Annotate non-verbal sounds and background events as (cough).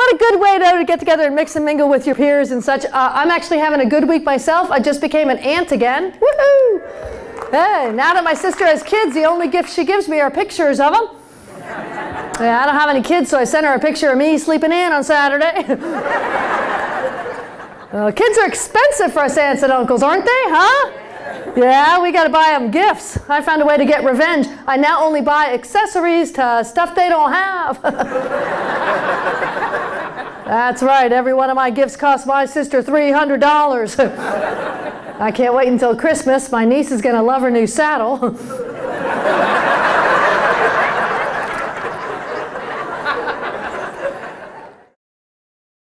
a good way though to get together and mix and mingle with your peers and such. Uh, I'm actually having a good week myself. I just became an aunt again. Woohoo! Hey, now that my sister has kids, the only gifts she gives me are pictures of them. Yeah, I don't have any kids, so I sent her a picture of me sleeping in on Saturday. (laughs) uh, kids are expensive for us aunts and uncles, aren't they? Huh? Yeah, we got to buy them gifts. I found a way to get revenge. I now only buy accessories to stuff they don't have. (laughs) That's right. Every one of my gifts cost my sister $300. (laughs) I can't wait until Christmas. My niece is going to love her new saddle. (laughs)